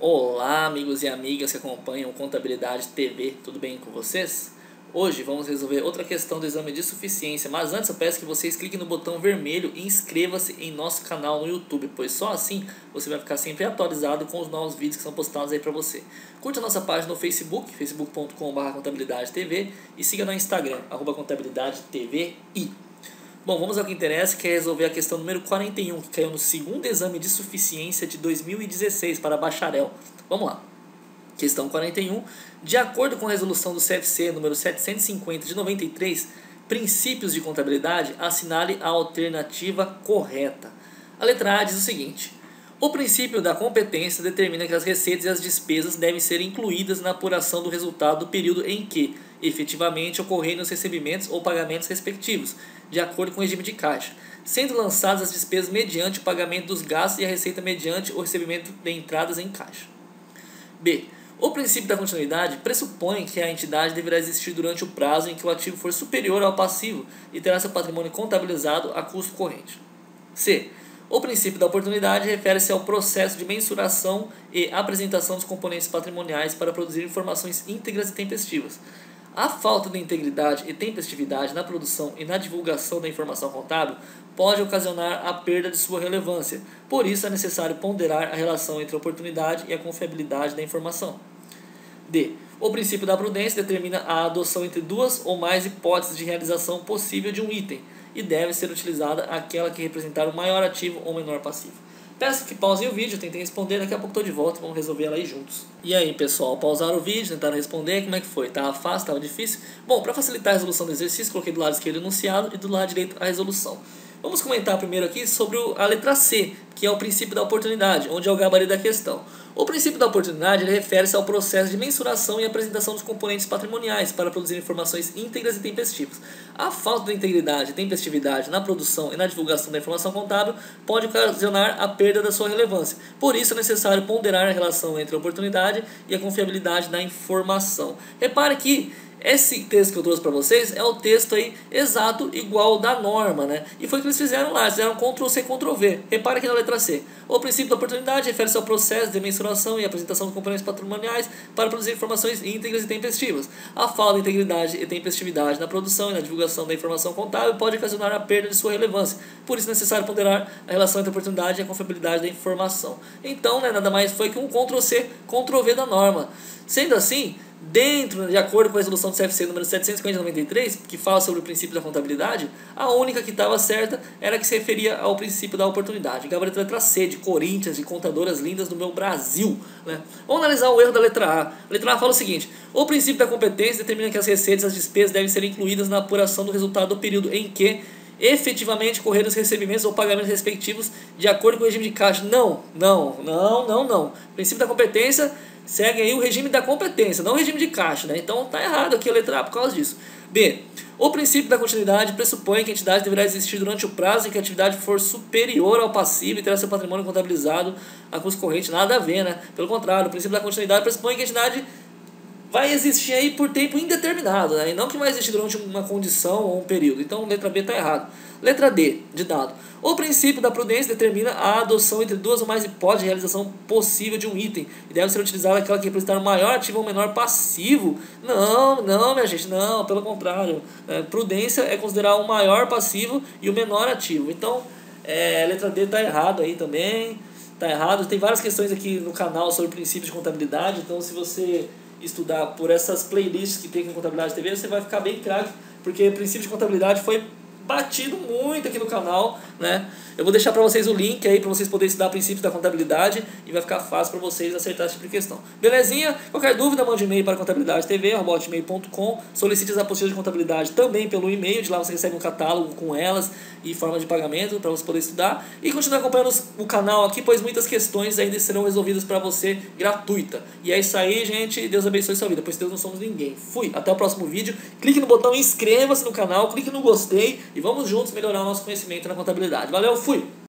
Olá, amigos e amigas que acompanham Contabilidade TV, tudo bem com vocês? Hoje vamos resolver outra questão do exame de suficiência, mas antes eu peço que vocês cliquem no botão vermelho e inscreva-se em nosso canal no YouTube, pois só assim você vai ficar sempre atualizado com os novos vídeos que são postados aí para você. Curta a nossa página no Facebook, facebook.com.br e siga no Instagram, arroba contabilidade. Bom, vamos ao que interessa, que é resolver a questão número 41, que caiu no segundo exame de suficiência de 2016 para bacharel. Vamos lá. Questão 41. De acordo com a resolução do CFC número 750 de 93, princípios de contabilidade, assinale a alternativa correta. A letra A diz o seguinte: o princípio da competência determina que as receitas e as despesas devem ser incluídas na apuração do resultado do período em que efetivamente ocorrerem os recebimentos ou pagamentos respectivos, de acordo com o regime de caixa, sendo lançadas as despesas mediante o pagamento dos gastos e a receita mediante o recebimento de entradas em caixa. B. O princípio da continuidade pressupõe que a entidade deverá existir durante o prazo em que o ativo for superior ao passivo e terá seu patrimônio contabilizado a custo corrente. C. O princípio da oportunidade refere-se ao processo de mensuração e apresentação dos componentes patrimoniais para produzir informações íntegras e tempestivas. A falta de integridade e tempestividade na produção e na divulgação da informação contábil pode ocasionar a perda de sua relevância. Por isso é necessário ponderar a relação entre a oportunidade e a confiabilidade da informação. D. O princípio da prudência determina a adoção entre duas ou mais hipóteses de realização possível de um item e deve ser utilizada aquela que representar o maior ativo ou menor passivo. Peço que pausem o vídeo, tentem responder, daqui a pouco estou de volta, vamos resolver ela aí juntos. E aí, pessoal, pausaram o vídeo, tentaram responder, como é que foi? Tava fácil, tava difícil? Bom, para facilitar a resolução do exercício, coloquei do lado esquerdo o enunciado e do lado direito a resolução. Vamos comentar primeiro aqui sobre a letra C, que é o princípio da oportunidade, onde é o gabarito da questão. O princípio da oportunidade refere-se ao processo de mensuração e apresentação dos componentes patrimoniais para produzir informações íntegras e tempestivas. A falta de integridade e tempestividade na produção e na divulgação da informação contábil pode ocasionar a perda da sua relevância. Por isso é necessário ponderar a relação entre a oportunidade e a confiabilidade da informação. Repare que esse texto que eu trouxe para vocês é o texto aí exato igual da norma, né? E foi o que eles fizeram lá, eles fizeram Ctrl C, Ctrl V. Repare aqui na letra C. O princípio da oportunidade refere-se ao processo de mensuração e apresentação de componentes patrimoniais para produzir informações íntegras e tempestivas. A falta de integridade e tempestividade na produção e na divulgação da informação contábil pode ocasionar a perda de sua relevância. Por isso é necessário ponderar a relação entre a oportunidade e a confiabilidade da informação. Então, né, nada mais foi que um Ctrl C, Ctrl V da norma. Sendo assim, dentro, de acordo com a resolução do CFC número 793, que fala sobre o princípio da contabilidade, a única que estava certa era que se referia ao princípio da oportunidade. Gabarito letra C, de Corinthians, de contadoras lindas do meu Brasil. Né? Vamos analisar o erro da letra A. A letra A fala o seguinte: o princípio da competência determina que as receitas e as despesas devem ser incluídas na apuração do resultado do período em que efetivamente ocorreram os recebimentos ou pagamentos respectivos de acordo com o regime de caixa. Não, não, não, não, não. O princípio da competência segue aí o regime da competência, não o regime de caixa, né? Então tá errado aqui a letra A por causa disso. B. O princípio da continuidade pressupõe que a entidade deverá existir durante o prazo em que a atividade for superior ao passivo e terá seu patrimônio contabilizado a custo corrente. Nada a ver, né? Pelo contrário, o princípio da continuidade pressupõe que a entidade vai existir aí por tempo indeterminado, né? E não que vai existir durante uma condição ou um período. Então, letra B está errado. Letra D, de dado. O princípio da prudência determina a adoção entre duas ou mais hipóteses de realização possível de um item e deve ser utilizada aquela que representar o maior ativo ou menor passivo. Não, não, minha gente, não, pelo contrário. É, prudência é considerar o maior passivo e o menor ativo. Então, é, letra D está errado aí também. Está errado. Tem várias questões aqui no canal sobre princípios de contabilidade, então se você estudar por essas playlists que tem com Contabilidade TV, você vai ficar bem craque, porque princípio de contabilidade foi batido muito aqui no canal, né? Eu vou deixar para vocês o link aí para vocês poderem estudar princípios da contabilidade e vai ficar fácil para vocês acertar esse tipo de questão. Belezinha? Qualquer dúvida, mande e-mail para contabilidade.tv@hotmail.com. Solicite as apostilas de contabilidade também pelo e-mail, de lá você recebe um catálogo com elas e forma de pagamento para você poder estudar e continue acompanhando o canal aqui, pois muitas questões ainda serão resolvidas para você gratuita. E é isso aí, gente. Deus abençoe sua vida, pois Deus não somos ninguém. Fui. Até o próximo vídeo. Clique no botão inscreva-se no canal, clique no gostei e vamos juntos melhorar o nosso conhecimento na contabilidade. Valeu, fui!